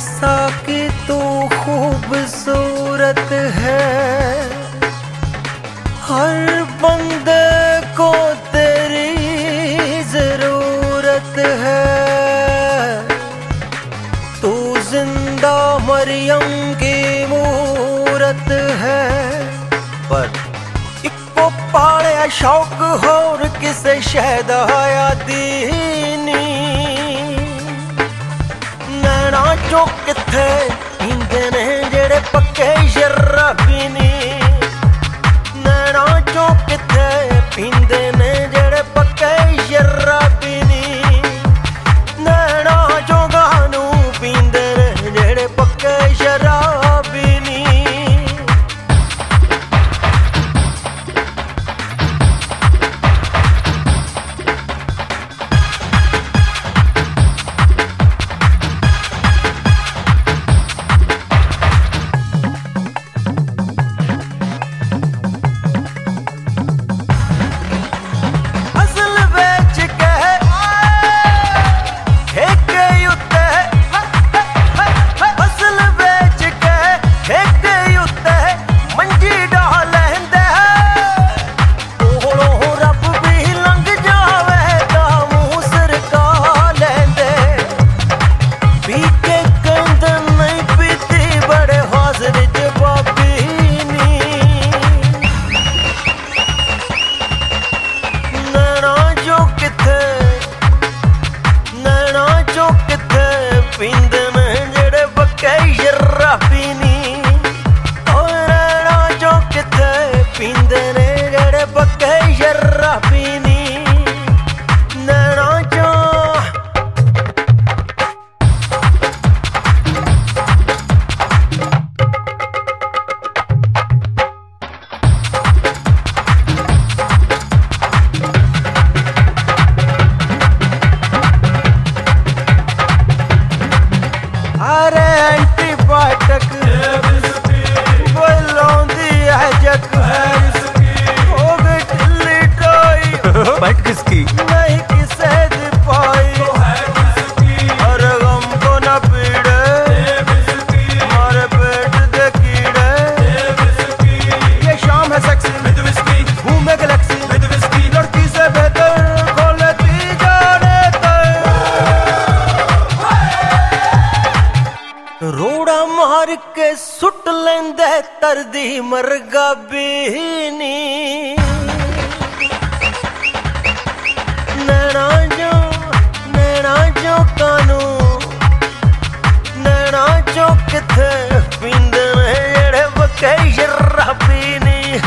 जैसा कि तू खूबसूरत है। हर बंदे को तेरी ज़रूरत है। तू ज़िंदा मरियम की मूरत है। पर इको पाड़ शौक और किसे शहद आया दीन ਨੈਣਾ ਕਿੱਥੇ ਪੀਂਦੇ ਨੇ ਜਿਹੜੇ ਪੱਕੇ ਸ਼ਰਾਬੀ ਨੇ? ਨੈਣਾ ਚੋਂ ਕਿੱਥੇ ਪੀਂਦੇ ਪੀਂਦੇ ਨੇ ਜਿਹੜੇ ਬੱਕੇ ਸ਼ਰਾਬੀ ਨੀ ਓ ਨੈਣਾ ਜੋ ਕਿੱਥੇ? ਪੀਂਦੇ ਨੇ ਜਿਹੜੇ ਬੱਕੇ ਸ਼ਰਾਬੀ ਨੀ ਮਾਰ ਕੇ ਸੁੱਟ ਲੈਂਦਾ ਤਰਦੀ ਮਰਗਾ ਬੀਨੀ ਨੈਣਾ ਜੋ ਨੈਣਾ ਜੋ ਕਾਨੂੰ, ਨੈਣਾ ਜੋ ਕਿੱਥੇ ਪੀਂਦੇ ਨੇ ਜਿਹੜੇ ਬੱਕੇ ਸ਼ਰਾਬੀ ਨੀ।